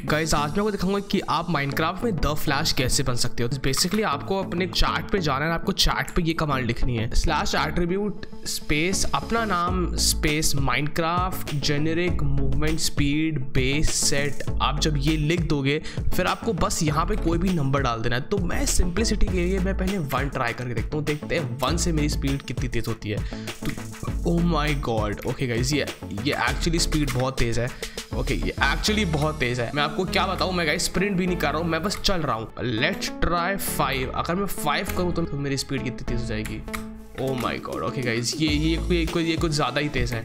Guys आज मैं आपको दिखाऊँगा कि आप माइनक्राफ्ट में द फ्लैश कैसे बन सकते हो। बेसिकली आपको अपने चैट पे जाना है आपको चार्ट पे ये कमांड लिखनी है। स्लैश एट्रीब्यूट स्पेस अपना नाम space Minecraft generic movement speed base set आप जब ये लिख दोगे, फिर आपको बस यहाँ पे कोई भी नंबर डाल देना है। तो मैं सिंप्लिसिटी के लिए, मैं पहले वन ट्राई करके देखता हूँ। देखते हैं वन से मेरी स्पीड कितनी तेज़ होती है। तो oh my God okay guys ये ये एक्चुअली स्पीड बहुत तेज़ है. ओके ये एक्चुअली बहुत तेज है. मैं आपको क्या बताऊँ? मैं गाइस स्प्रिंट भी नहीं कर रहा हूँ, मैं बस चल रहा हूँ. लेट्स ट्राई फाइव अगर मैं फाइव करूँ तो मेरी स्पीड कितनी तेज हो जाएगी? Oh my God okay guys ये ये कोई ये कुछ ज़्यादा ही तेज़ है.